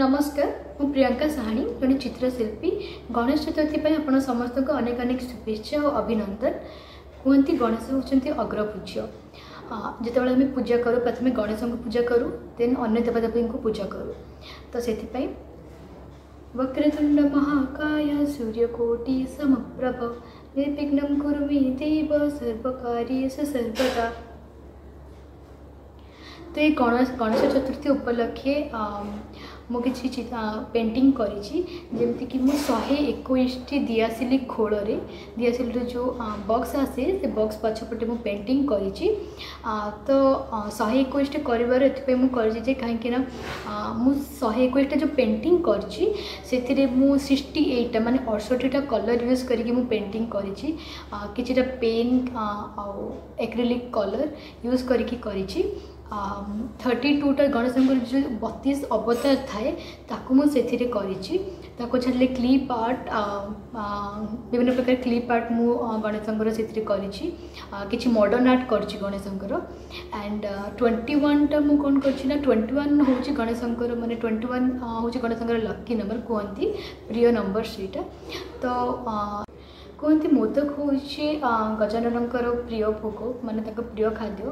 ନମସ୍କାର ମୁଁ ପ୍ରିୟଙ୍କା ସାହାଣୀ ଜଣେ ଚିତ୍ରଶିଳ୍ପୀ ଗଣେଶ ଚତୁର୍ଥୀ ପାଇଁ ଆପଣ ସମସ୍ତଙ୍କୁ ଅନେକ ଅନେକ ଶୁଭେଚ୍ଛା ଓ ଅଭିନନ୍ଦନ କୁହନ୍ତି ଗଣେଶ ହେଉଛନ୍ତି ଅଗ୍ରପୂଜ୍ୟ ଯେତେବେଳେ ଆମେ ପୂଜା କରୁ ପ୍ରଥମେ ଗଣେଶଙ୍କୁ ପୂଜା କରୁ ଦେନ୍ ଅନ୍ୟ ଦେବଦେବୀଙ୍କୁ ପୂଜା କରୁ ତ ସେଥିପାଇଁ वक्रतुण्ड महाकाय सूर्यकोटि समप्रभ निर्विघ्नं कुरु मे देव सर्वकार्येषु सर्वदा তো এই ଗଣେଶ ଗଣେଶ ଚତୁର୍ଥୀ ଉପଲକ୍ଷେ ମୁଁ କିଛି ପେଣ୍ଟିଂ କରିଛି ଯେମିତିକି ମୁଁ ଶହେ ଏକୋଇଶଟି ଦିଆସିଲି ଖୋଳରେ ଦିଆସିଲିର ଯେଉଁ ବକ୍ସ ଆସେ ସେ ବକ୍ସ ପଛପଟେ ମୁଁ ପେଣ୍ଟିଂ କରିଛି ତ ଶହେ ଏକୋଇଶଟି କରିବାର ଏଥିପାଇଁ ମୁଁ କରିଛି ଯେ କାହିଁକିନା ମୁଁ ଶହେ ଏକୋଇଶଟା ଯେଉଁ ପେଣ୍ଟିଂ କରିଛି ସେଥିରେ ମୁଁ ସିକ୍ସଟି ଏଇଟ୍ଟା ମାନେ ଅଠଷଠିଟା କଲର୍ ୟୁଜ୍ କରିକି ମୁଁ ପେଣ୍ଟିଂ କରିଛି କିଛିଟା ପେନ୍ ଆଉ ଏକ୍ରିଲିକ୍ କଲର୍ ୟୁଜ୍ କରିକି କରିଛି थर्टी टूଟା ଗଣେଶଙ୍କର ଯେଉଁ ବତିଶ ଅବତାର ଥାଏ ତାକୁ ମୁଁ ସେଥିରେ କରିଛି ତାକୁ ଛାଡ଼ିଲେ କ୍ଲିପ୍ ଆର୍ଟ ବିଭିନ୍ନ ପ୍ରକାର କ୍ଲିପ୍ ଆର୍ଟ ମୁଁ ଗଣେଶଙ୍କର ସେଥିରେ କରିଛି କିଛି ମଡ଼ର୍ଣ୍ଣ ଆର୍ଟ କରିଛି ଗଣେଶଙ୍କର ଆଣ୍ଡ ଟ୍ୱେଣ୍ଟି ୱାନ୍ଟା ମୁଁ କ'ଣ କରିଛି ନା ଟ୍ୱେଣ୍ଟି ୱାନ୍ ହେଉଛି ଗଣେଶଙ୍କର ମାନେ ଟ୍ୱେଣ୍ଟି ୱାନ୍ ହେଉଛି ଗଣେଶଙ୍କର ଲକି ନମ୍ବର କୁହନ୍ତି ପ୍ରିୟ ନମ୍ବର ସେଇଟା ତ କୁହନ୍ତି ମୋଦକ ହେଉଛି ଗଜାନନଙ୍କର ପ୍ରିୟ ଭୋଗ ମାନେ ତାଙ୍କ ପ୍ରିୟ ଖାଦ୍ୟ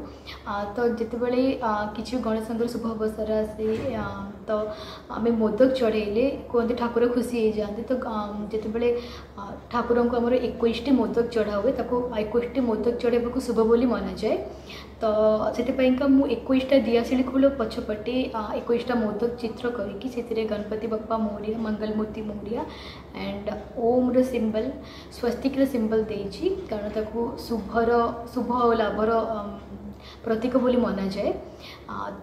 ତ ଯେତେବେଳେ କିଛି ଗଣେଶଙ୍କର ଶୁଭ ଅବସର ଆସେ ତ ଆମେ ମୋଦକ ଚଢ଼େଇଲେ କୁହନ୍ତି ଠାକୁର ଖୁସି ହେଇଯାଆନ୍ତି ତ ଯେତେବେଳେ ଠାକୁରଙ୍କୁ ଆମର ଏକୋଇଶଟି ମୋଦକ ଚଢ଼ା ହୁଏ ତାକୁ ଏକୋଇଶଟି ମୋଦକ ଚଢ଼େଇବାକୁ ଶୁଭ ବୋଲି ମନାଯାଏ ତ ସେଥିପାଇଁକା ମୁଁ ଏକୋଇଶଟା ଦିଆଶିଳି ଖୋଳ ପଛପଟେ ଏକୋଇଶଟା ମୋଦକ ଚିତ୍ର କରିକି ସେଥିରେ ଗଣପତି ବପ୍ପା ମୌରିଆ ମଙ୍ଗଲମୂର୍ତ୍ତି ମୌରିଆ ଆଣ୍ଡ ଓମ୍ର ସିମ୍ବଲ୍ ସ୍ୱସ୍ତି ପ୍ରତୀକର ସିମ୍ବଲ୍ ଦେଇଛି କାରଣ ତାକୁ ଶୁଭର ଶୁଭ ଆଉ ଲାଭର ପ୍ରତୀକ ବୋଲି ମନାଯାଏ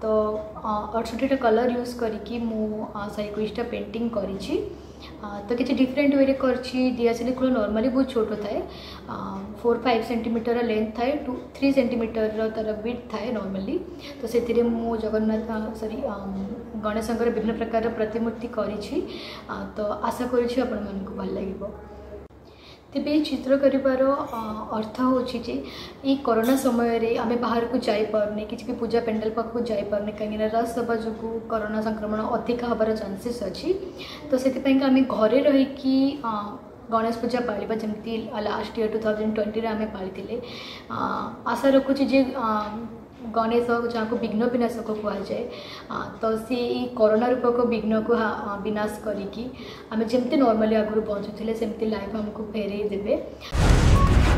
ତ ଅଠଷଠିଟା କଲର୍ ୟୁଜ୍ କରିକି ମୁଁ ଶହେ ଏକୋଇଶଟା ପେଣ୍ଟିଂ କରିଛି ତ କିଛି ଡିଫରେଣ୍ଟ ୱେରେ କରିଛି ଦିଆସିଲି ଖୋଳ ନର୍ମାଲି ବହୁତ ଛୋଟ ଥାଏ ଫୋର୍ ଫାଇଭ୍ ସେଣ୍ଟିମିଟରର ଲେନ୍ଥ ଥାଏ ଟୁ ଥ୍ରୀ ସେଣ୍ଟିମିଟରର ତା'ର ବିଟ୍ ଥାଏ ନର୍ମାଲି ତ ସେଥିରେ ମୁଁ ଜଗନ୍ନାଥ ସରି ଗଣେଶଙ୍କର ବିଭିନ୍ନ ପ୍ରକାରର ପ୍ରତିମୂର୍ତ୍ତି କରିଛି ତ ଆଶା କରୁଛି ଆପଣମାନଙ୍କୁ ଭଲ ଲାଗିବ ତେବେ ଏହି ଚିତ୍ର କରିବାର ଅର୍ଥ ହେଉଛି ଯେ ଏଇ କରୋନା ସମୟରେ ଆମେ ବାହାରକୁ ଯାଇପାରୁନେ କିଛି ବି ପୂଜା ପେଣ୍ଡାଲ ପାଖକୁ ଯାଇପାରୁନେ କାହିଁକିନା ରସ୍ ହେବା ଯୋଗୁଁ କରୋନା ସଂକ୍ରମଣ ଅଧିକା ହେବାର ଚାନ୍ସେସ୍ ଅଛି ତ ସେଥିପାଇଁକା ଆମେ ଘରେ ରହିକି ଗଣେଶ ପୂଜା ପାଳିବା ଯେମିତି ଲାଷ୍ଟ ଇୟର୍ ଟୁ ଥାଉଜେଣ୍ଡ ଟ୍ୱେଣ୍ଟିରେ ଆମେ ପାଳିଥିଲେ ଆଶା ରଖୁଛି ଯେ गणेश जहाँ को विघ्न विनाशक कुहाए त तो सि कोरोना रूपक विघ्नको विनाश गरिक आमे जमि नर्माली आगरू बचुले सेमि लाइफ आमु फेरै